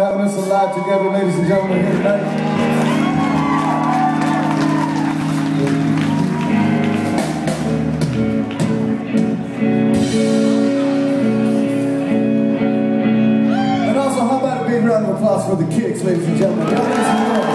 Having us alive together, ladies and gentlemen, here tonight. And also, how about a big round of applause for the kicks, ladies and gentlemen?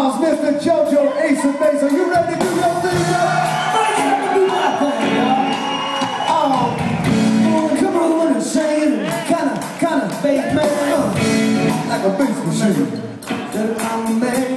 Moms, Mr. JoJo, Ace of Base. Are you ready to do your thing, y'all? I'm ready to do my thing. Oh, come on. Kinda, kinda, man. Uh, like a bass machine. That I'm a man.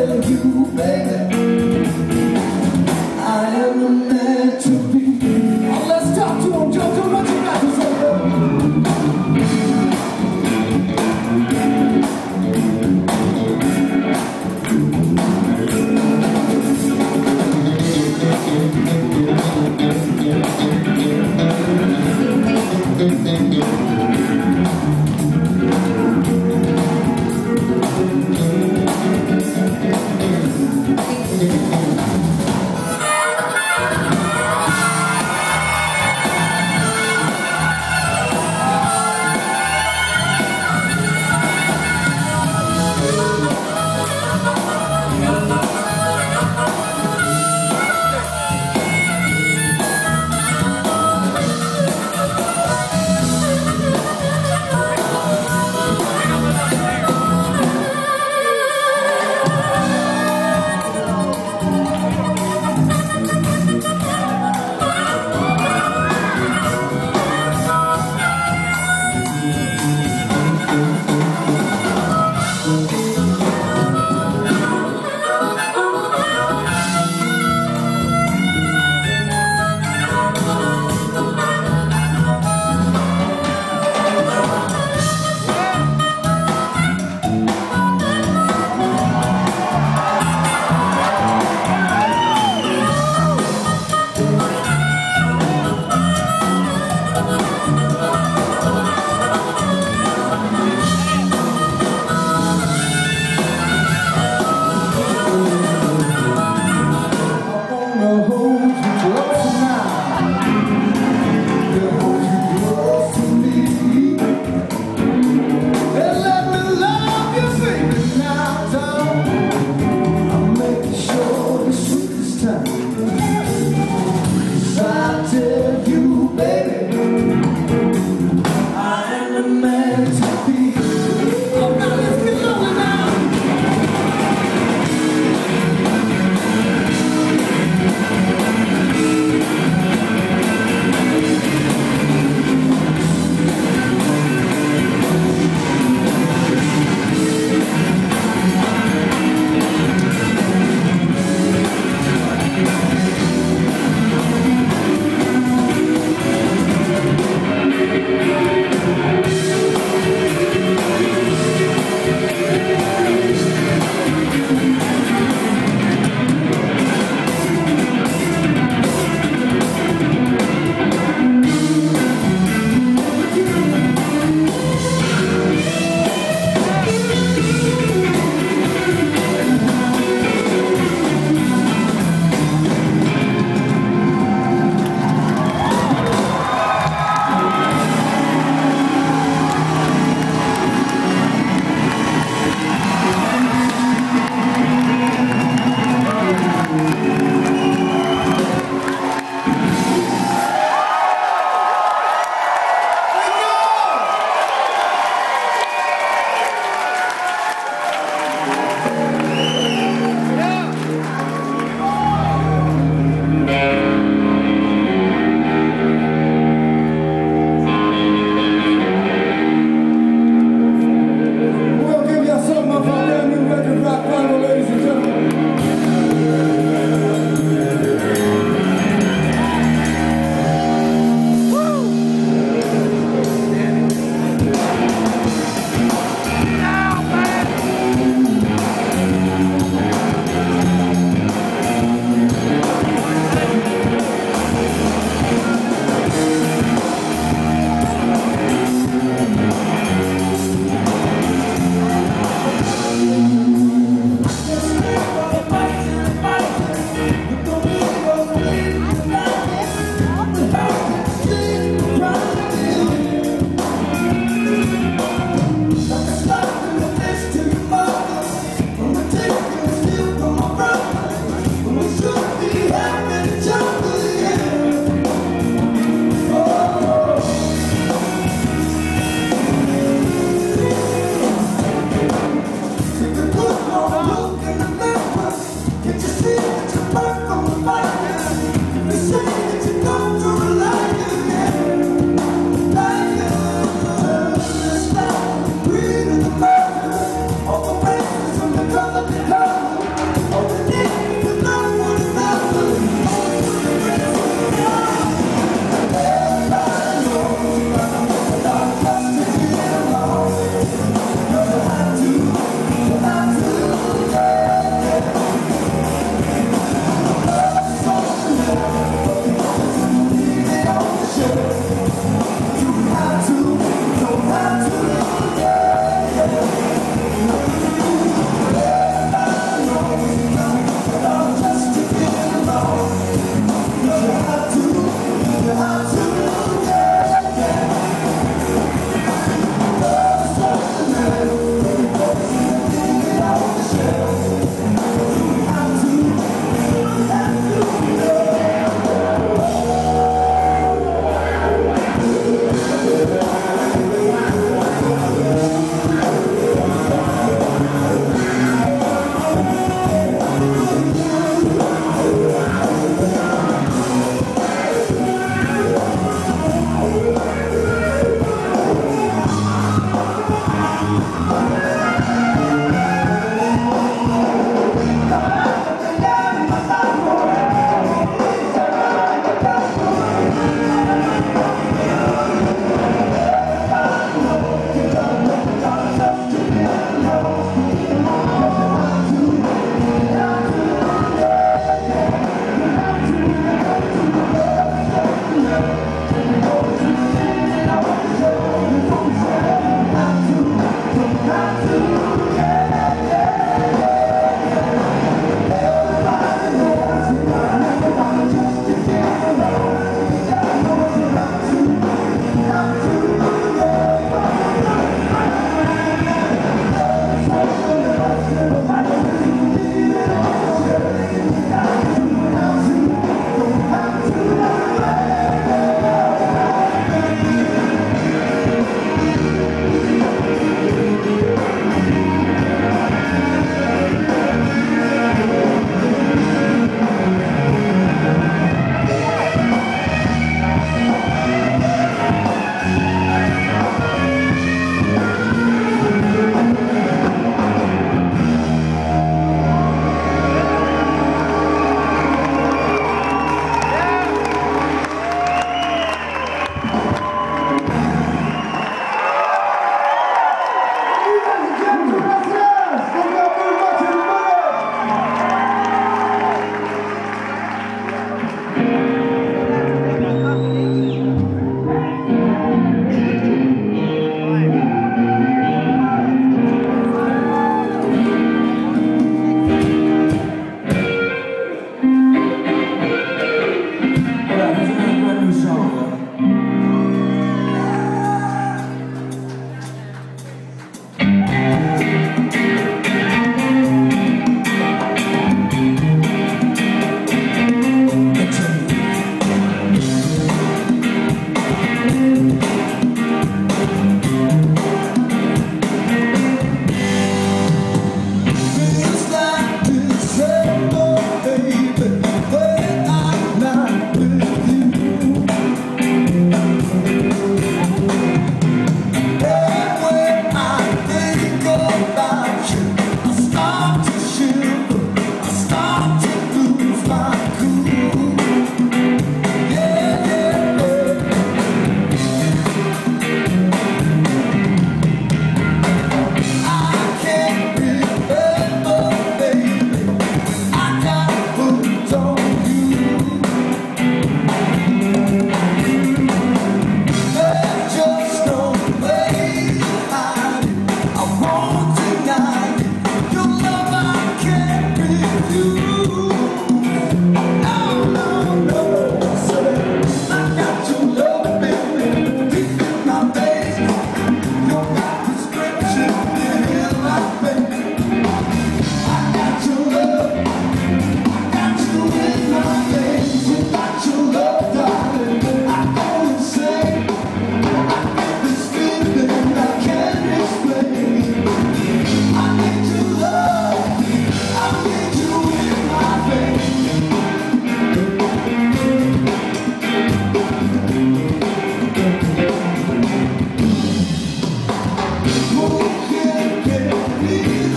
Tell you, baby,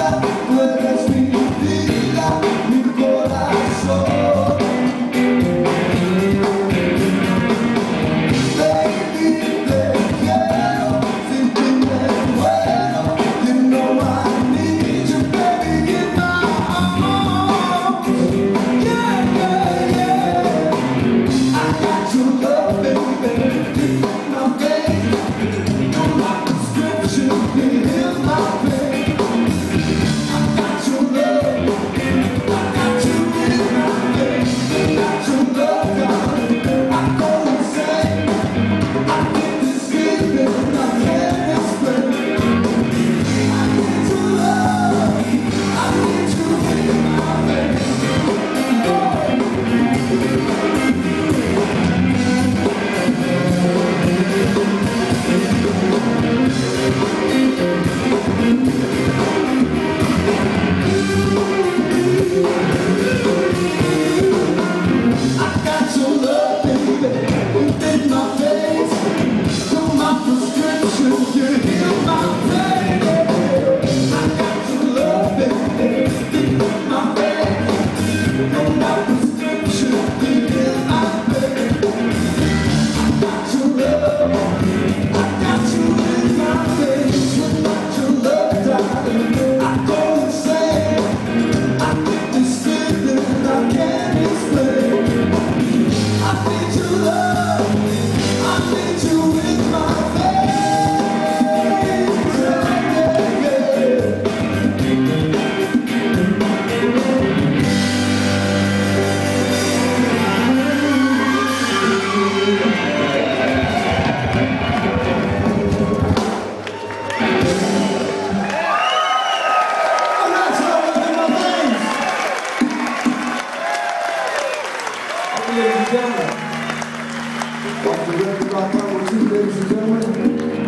that goodness Record, rock number two, ladies and gentlemen.